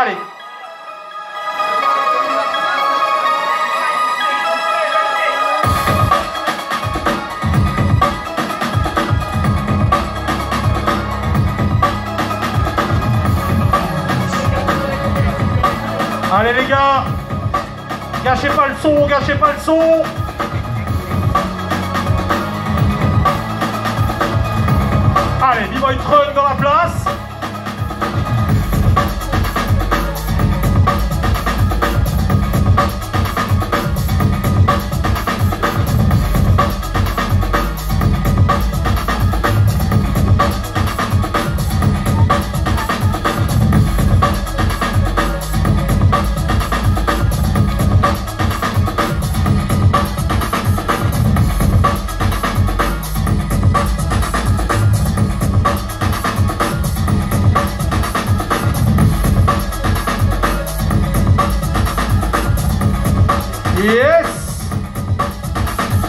Allez. Les gars. Gâchez pas le son, gâchez pas le son. Allez, run dans la place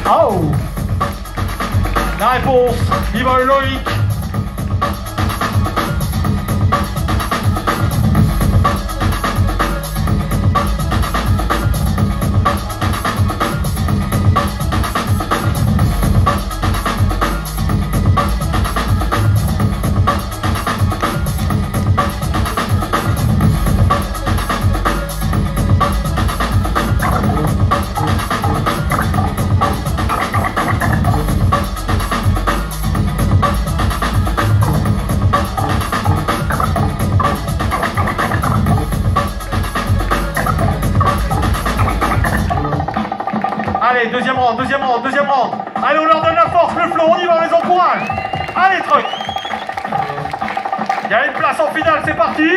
Oh, Nice Allez, deuxième round, deuxième round, deuxième round. Allez, on leur donne la force, le flow, on y va, on les encourage. Allez, truc. Il y a une place en finale, c'est parti.